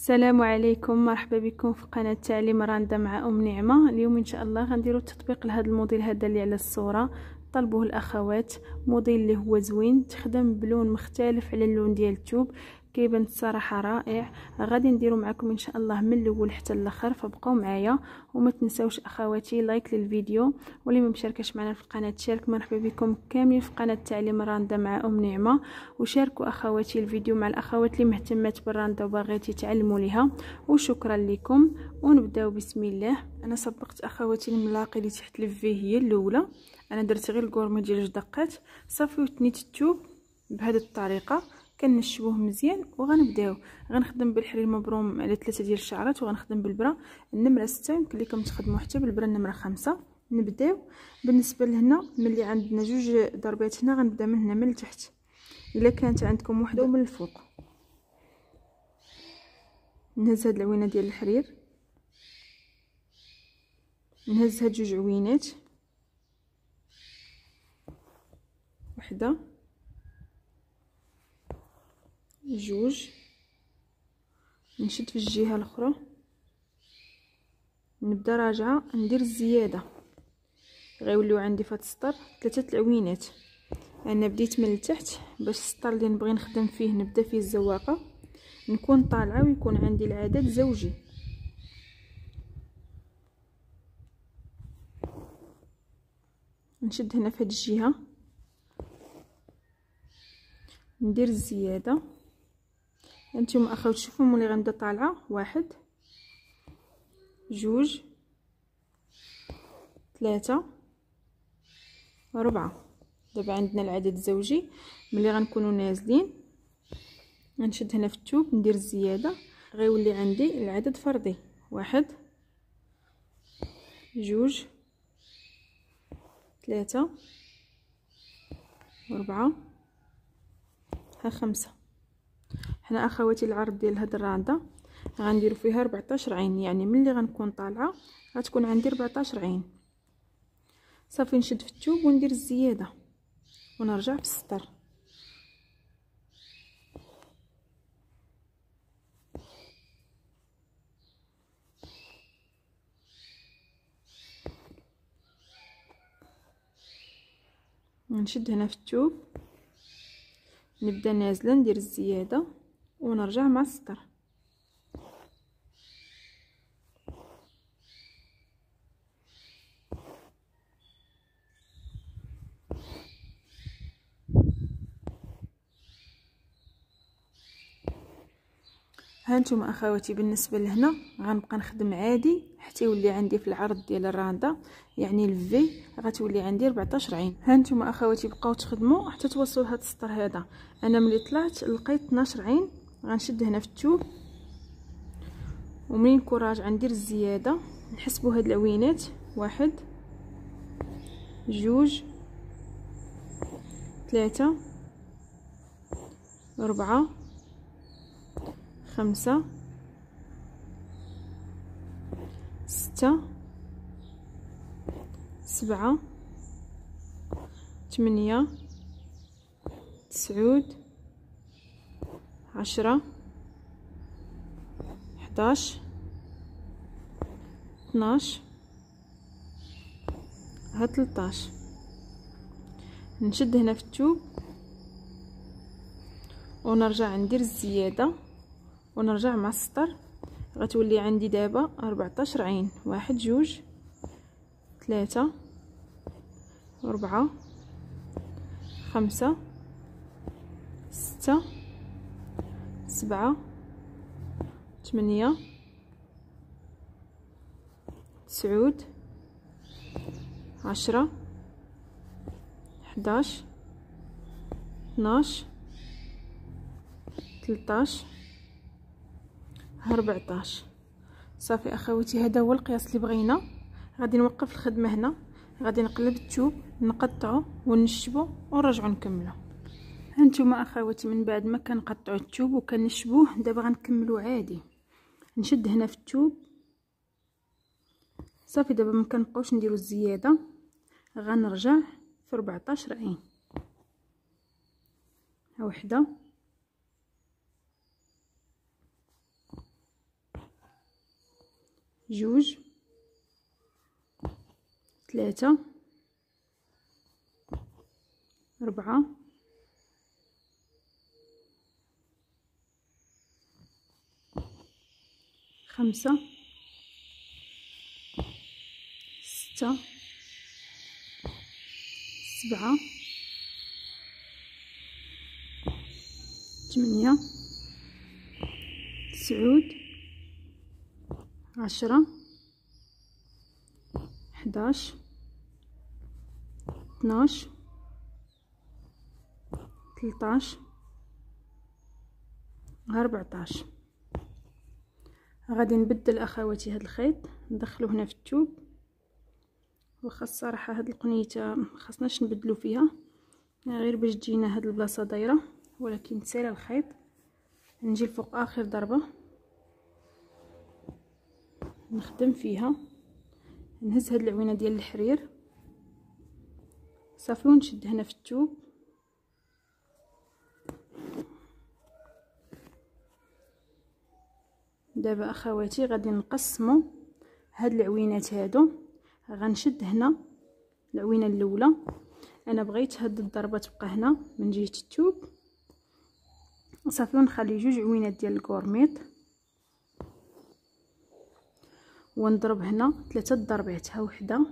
السلام عليكم مرحبا بكم في قناة تعليم راندا مع أم نعمة. اليوم إن شاء الله غنديروا التطبيق لهذا الموديل هذا اللي على الصورة. طلبوه الأخوات. موديل اللي هو زوين تخدم بلون مختلف على اللون ديال الثوب كيبان الصراحه رائع. غادي نديرو معكم إن شاء الله من الأول حتى الأخر فبقاو معايا. وما تنساوش أخواتي like للفيديو. واللي ما مشاركش معنا في القناه تشارك مرحبا بكم كاملين في قناة تعليم راندا مع ام نعمة. وشاركوا أخواتي الفيديو مع الأخوات اللي مهتمات بالراندا وباغيتي تعلموا ليها. وشكرا لكم. ونبداو بسم الله. أنا صبقت أخواتي الملاقي اللي تحت الفي هي الأولى. أنا درت غير الكورمة ديال جوج دقات صافي وتنيت الثوب بهذه الطريقة. كنشبوه مزيان وغنبداو. غنخدم بالحرير مبروم على ثلاثة ديال الشعرات وغنخدم بالبره النمرة ستة يمكن لكم تخدموا حتى بالبره النمرة خمسة. نبداو. بالنسبة لهنا ملي عندنا جوج ضربات هنا غنبدأ من هنا من التحت إلا كانت عندكم وحده من الفوق. نهز هاد العوينة ديال الحرير. نهز هاد جوج عوينات. وحده جوج نشد في الجهة الأخرى. نبدأ راجعة. ندير الزيادة. غيوليو عندي فهاد السطر ثلاثة العوينات. أنا بديت من التحت باش السطر اللي نبغي نخدم فيه نبدأ فيه الزواقة. نكون طالعة ويكون عندي العدد زوجي. نشد هنا في هاد الجهة. ندير الزيادة. أنتم اخوات شوفوا ملي غنبدا طالعة. واحد جوج ثلاثة ربعة. دابا عندنا العدد الزوجي ملي غنكونوا نازلين. غنشد هنا في الثوب ندير الزيادة. غيولي عندي العدد فردي. واحد جوج ثلاثة أربعة ها خمسة. حنا أخواتي العرض ديال هاد الرانده غنديروا فيها 14 عين يعني ملي غنكون طالعة غتكون عندي 14 عين. صافي نشد في الثوب وندير الزيادة ونرجع في السطر. نشد هنا في الثوب نبدأ نازلة ندير الزيادة ونرجع مع السطر هانتوما اخواتي بالنسبة لهنا غنبقى نخدم عادي حتى يولي عندي في العرض ديال الراندا يعني الفي غتولي عندي 14 عين هانتوما اخواتي بقاو تخدموا حتى توصلوا لهذا السطر هذا. أنا ملي طلعت لقيت 12 عين غنشد هنا في الثوب ومنين نكون راجعه ندير الزياده نحسبوا هاد العوينات. واحد جوج ثلاثة أربعة خمسة ستة سبعة ثمانية تسعود عشرة حداش اثناش ها تلطاش. نشد هنا في الثوب ونرجع ندير الزيادة. ونرجع مع السطر غتولي عندي دابا 14 عين. واحد جوج ثلاثة أربعة خمسة ستة سبعة ثمانية تسعود عشرة حداش اثناش تلطاش ربعطاش صافي اخواتي هذا هو القياس اللي بغينا. غادي نوقف الخدمة هنا. غادي نقلب الثوب نقطعو ونشبو ونرجعو نكملو. هانتوما اخواتي من بعد ما كنقطعو الثوب وكنشبوه دابا غنكملو عادي. نشد هنا في الثوب صافي دابا ما كنبقاوش نديرو الزيادة. غنرجع في 14 عين وحدة. جوج ثلاثة أربعة خمسة. ستة. سبعة. ثمانية تسعود. عشرة حداش اثناش تلطاش أربعطاش غادي نبدل أخواتي هذا الخيط ندخلو هنا في التوب واخا الصراحه هاد القنيتة خاصناش نبدلو فيها غير باش تجينا هاد البلاصة دايرة ولكن سير الخيط. نجي لفوق آخر ضربة. نخدم فيها. نهز هاد العوينة ديال الحرير. صافي ونشد هنا في التوب. دابا أخواتي غادي نقسمو هاد العوينات هادو. غنشد هنا العوينة الأولى. أنا بغيت هاد الضربة تبقى هنا من جهة التوب. صافي ونخلي جوج عوينات ديال الكورميط. ونضرب هنا ثلاثة ضربات ها وحدة.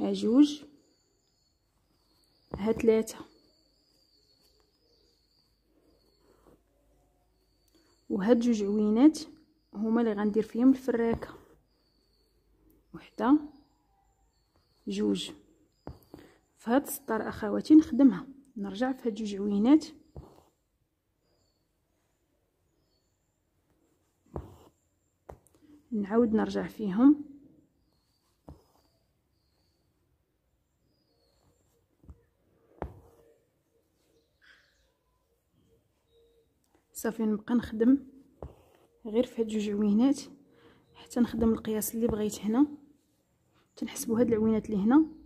ها جوج. ها ثلاثة وهاد جوج عوينات هما اللي غندير فيهم الفراكة. وحدة. جوج. فهاد السطر أخواتي نخدمها. نرجع في هاد جوج عوينات. نعاود نرجع فيهم. صافي نبقى نخدم غير في هاد جوج عوينات حتى نخدم القياس اللي بغيت هنا. تنحسبوا هاد العوينات اللي هنا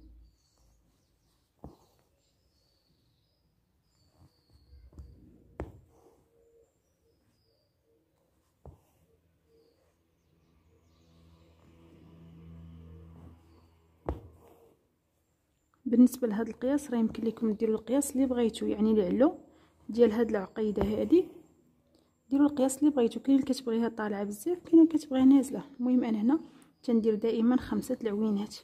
بالنسبة لهذا القياس راه يمكن لكم ديروا القياس اللي بغيتو يعني العلو ديال هاد العقيدة هذه ديروا القياس اللي بغيتو كاين اللي كتبغيها طالعه بزاف كاين اللي كتبغيها نازلة. المهم أنا هنا تندير دائما خمسة العوينات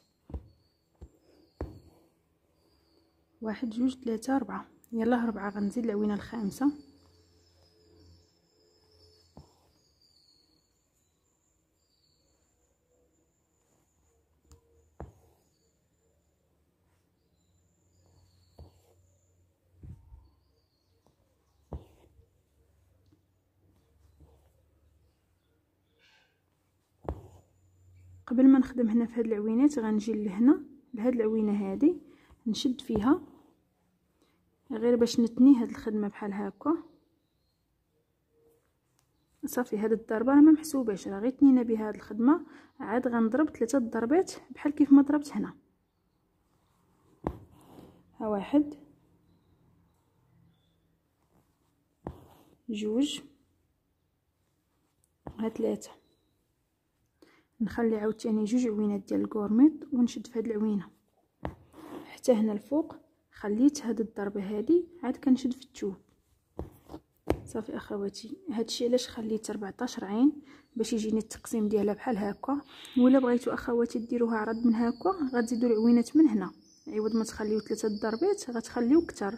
واحد جوج ثلاثة أربعة يلا ربعة غنزيد العوينة الخامسة. قبل ما نخدم هنا في هاد العوينات غنجي لهنا لهاد العوينة هادي نشد فيها غير باش نتني هاد الخدمة بحال هكا صافي هاد الضربة راه ما محسوباش راه غير تنينا بها هاد الخدمة. عاد غنضرب ثلاثة ضربات بحال كيف ما ضربت هنا. ها واحد جوج ها ثلاثة. نخلي عاوتاني جوج عوينات ديال الكورميط ونشد في هاد العوينة. حتى هنا الفوق خليت هاد الضربة هادي عاد كنشد في التوب. صافي أخواتي هادشي علاش خليت 14 عين باش يجيني التقسيم ديالها بحال هكا. ولا بغيتو أخواتي ديروها عرض من هكا غتزيدوا العوينات من هنا. عوض ما تخليو ثلاثة ضربات غتخليو كتر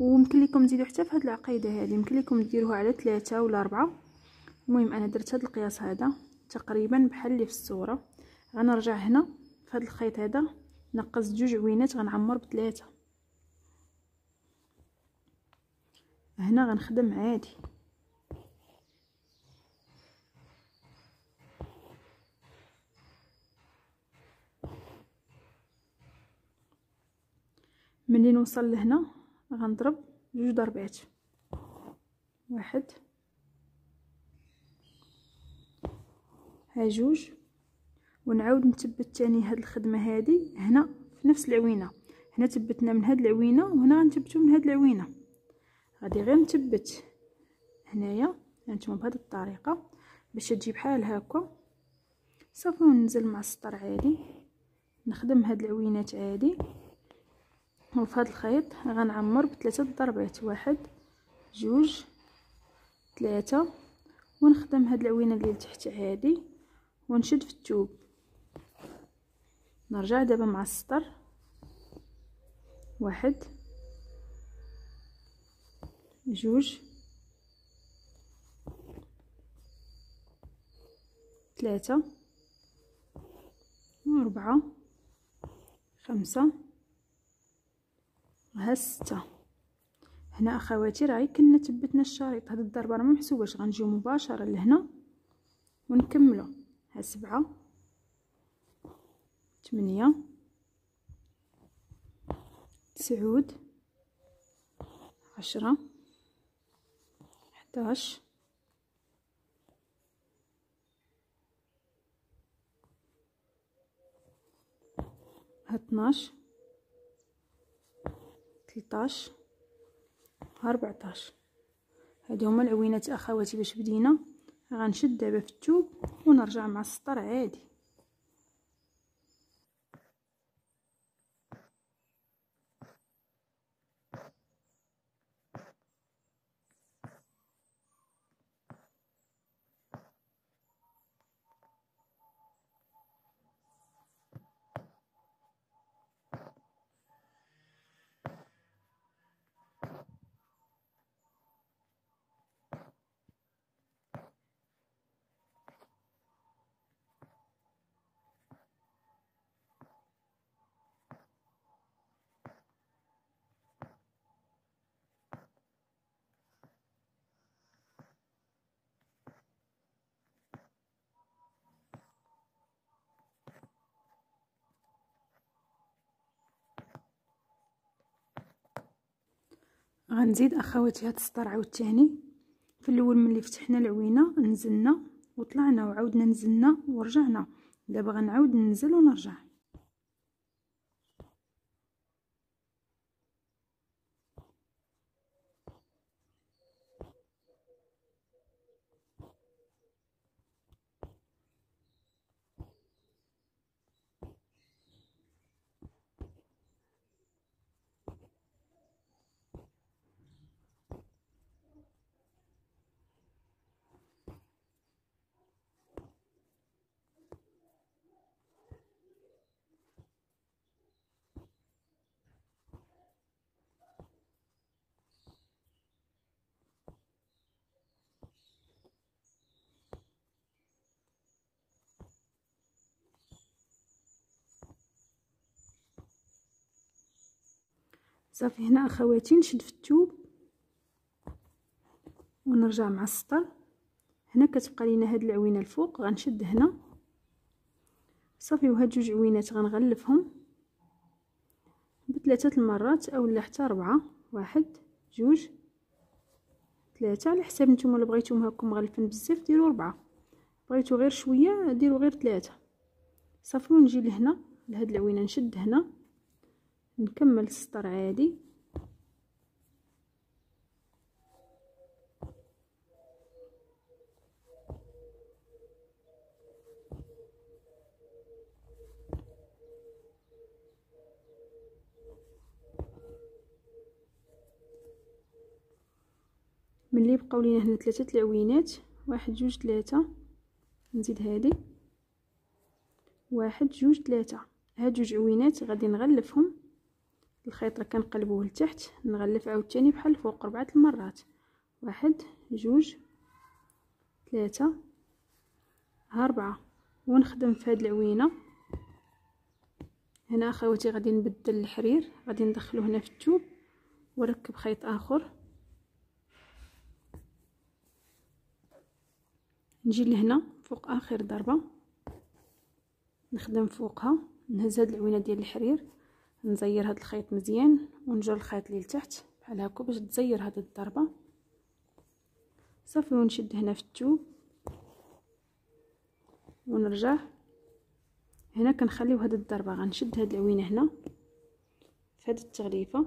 ويمكن لكم تزيدوا حتى في هاد العقيدة هذه يمكن لكم ديروها على ثلاثة ولا أربعة. المهم أنا درت هاد القياس هذا. تقريبا بحال اللي في الصورة. غنرجع هنا. في هذا الخيط هذا نقص جوج عوينات غنعمر بثلاثه هنا غنخدم عادي. ملي نوصل لهنا غنضرب جوج ضربات. واحد. ها جوج. ونعاود نثبت تاني هاد الخدمة هادي هنا في نفس العوينة. هنا ثبتنا من هاد العوينة وهنا غنثبتو من هاد العوينة. غادي غير نثبت هنايا هانتوما بهاد الطريقة باش تجي بحال هكا صافي وننزل مع السطر عادي. نخدم هاد العوينات عادي. وفي هاد الخيط غنعمر بثلاثه ضربات. واحد جوج ثلاثة ونخدم هاد العوينة ديال تحت عادي. ونشد في الثوب نرجع دابا مع السطر. واحد. جوج. ثلاثة أربعة. خمسة. ها ستة. هنا أخواتي راهي كنا تبتنا الشريط. هاد الضربة راه محسوباش. غنجيو مباشرة لهنا ونكملو. ها سبعة ثمانية تسعود. عشرة. حداش. تلطاش. ها ربعطاش هادو هما العوينات أخواتي باش بدينا. غنشد دابا في الثوب ونرجع مع السطر عادي. غنزيد أخواتي هاد السطر عاوتاني. في الأول ملي فتحنا العوينة نزلنا وطلعنا وعاودنا نزلنا ورجعنا. دابا غنعاود ننزل ونرجع. صافي هنا اخواتي نشد في الثوب ونرجع مع السطر. هنا كتبقى لينا هاد العوينة الفوق غنشد هنا. صافي وهاد جوج عوينات غنغلفهم بثلاثة المرات اولا حتى ربعة. واحد جوج ثلاثة. على حساب نتوما الا بغيتوهم هاكم مغلفين بزاف ديروا ربعة. بغيتو غير شوية ديروا غير ثلاثة. صافي ونجي لهنا لهاد العوينة نشد هنا. نكمل السطر عادي. ملي بقاو لينا هنا ثلاثة العوينات واحد جوج ثلاثة نزيد هذه واحد جوج ثلاثة هاد جوج عوينات غادي نغلفهم. الخيط راه كنقلبوه لتحت نغلف عاوتاني بحال الفوق ربعه المرات. واحد جوج ثلاثة ها ربعة ونخدم في هاد العوينة. هنا أخواتي غادي نبدل الحرير غادي ندخلو هنا في الثوب وركب خيط آخر. نجي لهنا فوق آخر ضربة. نخدم فوقها نهز هاد العوينة ديال الحرير. نزير هاد الخيط مزيان ونجر الخيط لي لتحت بحال هكا باش تزير هاد الضربة. صافي ونشد هنا في الثوب ونرجع. هنا كنخليو هاد الضربة غنشد هاد العوينة هنا في هاد التغليفة.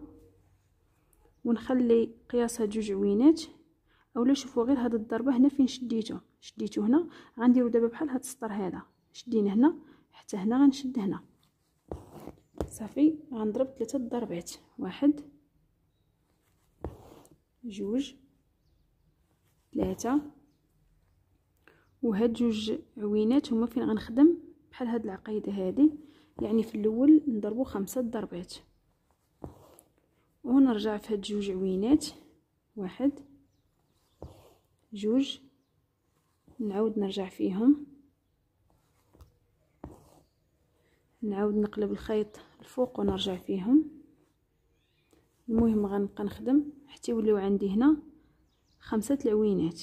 ونخلي قياسها جوج عوينات. أولا شوفوا غير هاد الضربة هنا فين شديته شديته هنا غنديرو دابا بحال هاد السطر هذا. شدينا هنا حتى هنا غنشد هنا. صافي غنضرب ثلاثة ضربات. واحد جوج ثلاثة وهاد جوج عوينات هما فين غنخدم؟ بحال هاد العقيده هادي. يعني في الأول نضربو خمسة ضربات. ونرجع في هاد جوج عوينات. واحد جوج. نعاود نرجع فيهم. نعاود نقلب الخيط الفوق ونرجع فيهم. المهم غنبقى نخدم حتى يوليو عندي هنا خمسة العوينات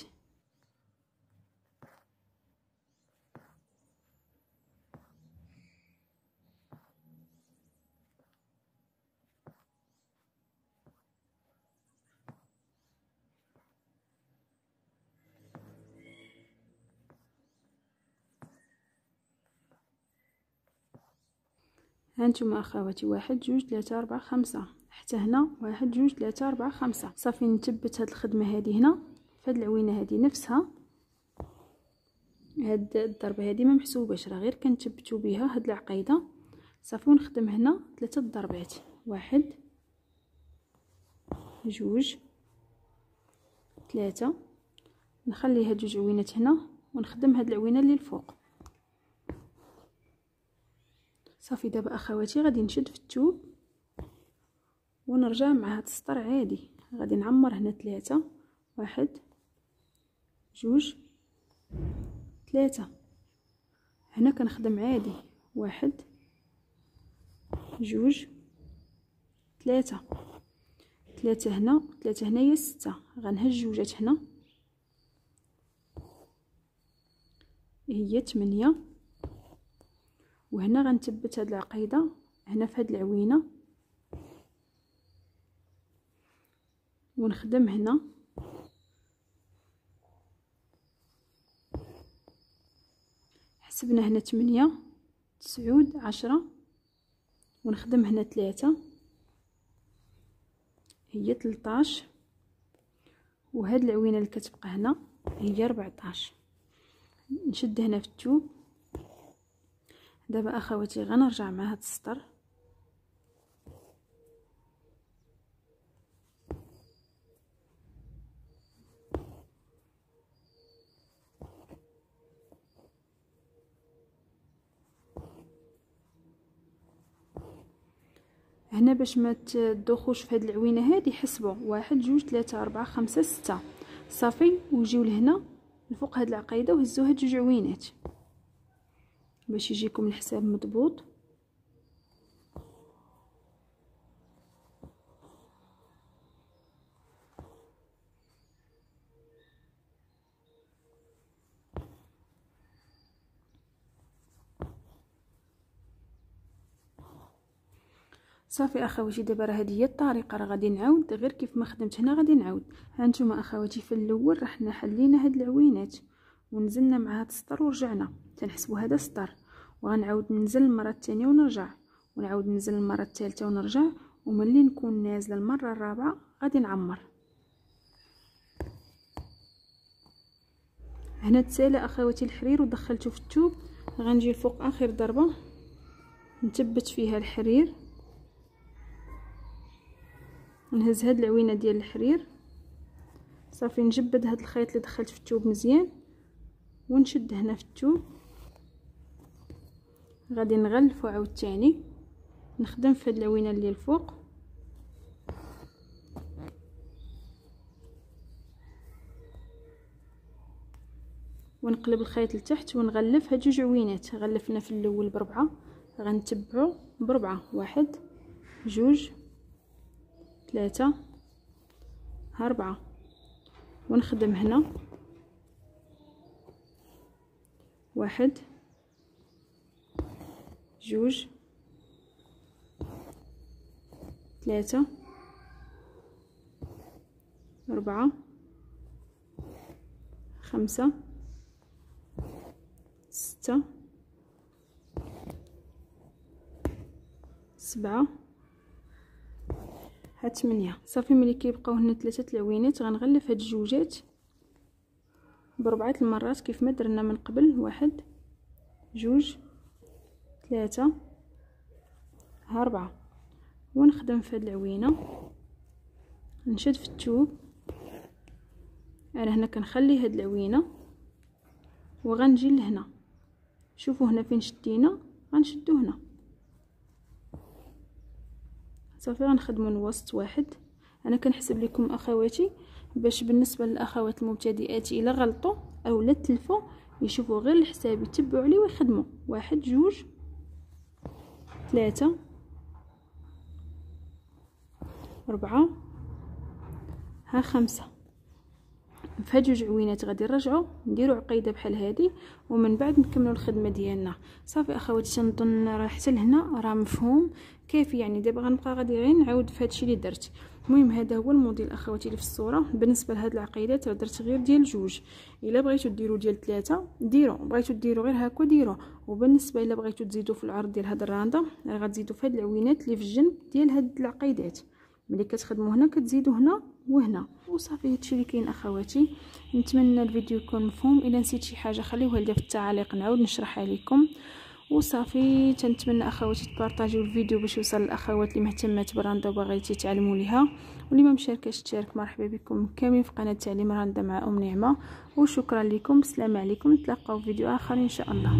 هانتوما أخواتي واحد جوج ثلاثة أربعة خمسة. حتى هنا واحد جوج ثلاثة أربعة خمسة. صافي نثبت هاد الخدمة هادي هنا فهاد العوينة هادي نفسها. هاد الضربة هادي ما محسوباش راه غير كنثبتو بها هاد العقيدة. صافي ونخدم هنا ثلاثة ضربات واحد جوج ثلاثة نخلي هاد جوج عوينات هنا ونخدم هاد العوينة اللي الفوق. صافي دابا أخواتي غادي نشد في التوب ونرجع مع هاد السطر عادي. غادي نعمر هنا ثلاثة واحد جوج ثلاثة هنا كنخدم عادي واحد جوج ثلاثة ثلاثة هنا ثلاثة هنايا ستة. غنهز جوجات هنا. هي تمنية. وهنا غنثبت هاد العقيدة هنا في هاد العوينة. ونخدم هنا. حسبنا هنا تمنية تسعود عشرة. ونخدم هنا ثلاثة هي تلطاش. وهاد العوينة اللي كتبقى هنا هي ربعطاش. نشد هنا في التوب. دابا اخواتي غنرجع مع هاد السطر. هنا باش ما تدوخوش في هاد العوينة هادي حسبوا واحد جوج ثلاثة أربعة خمسة ستة. صافي وجيو لهنا الفوق هاد العقيدة وهزوا هاد جوج عوينات. باش يجيكم الحساب مضبوط. صافي اخواتي دابا راه هذه هي الطريقة راه غادي نعاود. غير كيف ما خدمت هنا غادي نعاود. ها نتوما اخواتي في الأول رحنا حلينا هاد العوينات ونزلنا مع هاد السطر ورجعنا. تنحسبوا هذا سطر. وغنعاود ننزل المرة الثانية ونرجع. ونعاود ننزل المرة الثالثه ونرجع. وملي نكون نازلة المرة الرابعة غادي نعمر. هنا تسالى أخواتي الحرير ودخلته في التوب. غنجي الفوق آخر ضربة. نثبت فيها الحرير. نهز هاد العوينة ديال الحرير. صافي نجبد هاد الخيط اللي دخلت في التوب مزيان. ونشد هنا في التوب. غادي نغلفو عاوتاني نخدم في هاد العوينه اللي الفوق. ونقلب الخيط لتحت ونغلف. هاد جوج عوينات غلفنا في الأول بربعة. غنتبعو بربعة. واحد جوج ثلاثة أربعة. ونخدم هنا. واحد جوج ثلاثة أربعة خمسة ستة سبعة ها تمنية. صافي ملي كيبقاو هنا ثلاثة العوينات غنغلف هاد الجوجات بربعة المرات كيف ما درنا من قبل واحد جوج ثلاثة ها ربعة ونخدم في هاد العوينة. نشد في التوب. أنا هنا كنخلي هاد العوينة. وغنجي لهنا. شوفوا هنا فين شدينا. غنشدو هنا. صافي غنخدمو الوسط واحد. أنا كنحسب لكم أخواتي باش بالنسبة للأخوات المبتدئات إلا غلطوا أو لا تلفوا يشوفوا غير الحساب يتبعوا عليه ويخدموا. واحد جوج. ثلاثة. أربعة. ها خمسة. في هاد جوج عوينات غادي نرجعو نديرو عقيدة بحال هادي ومن بعد نكملو الخدمة ديالنا. صافي أخواتي تنظن راه حتى لهنا راه مفهوم كيف يعني. دابا غنبقى غادي غير نعاود في هادشي اللي درت. المهم هذا هو الموديل أخواتي اللي في الصورة. بالنسبة لهاد العقيدات درت غير ديال جوج. إلا بغيتو ديروا ديال ثلاثة ديروا بغيتو ديروا غير هكا ديروا وبالنسبة إلا بغيتو تزيدوا في العرض ديال هاد الرانده راه غتزيدوا في هاد العوينات اللي في الجنب ديال هاد العقيدات. ملي كتخدموا هنا كتزيدوا هنا وهنا. وصافي هادشي اللي كاين أخواتي. نتمنى الفيديو يكون مفهوم. الا نسيت شي حاجة خليوها لي في التعاليق نعاود نشرحها لكم وصافي تنتمنى أخواتي تبارطاجيو الفيديو باش يوصل للأخوات اللي مهتمات براندا وباغيتي تعلموا ليها. واللي ما مشاركاش تشارك مرحبا بكم كاملين في قناة تعليم راندا مع أم نعمة. وشكرا لكم. السلام عليكم. نتلاقاو في فيديو آخر إن شاء الله.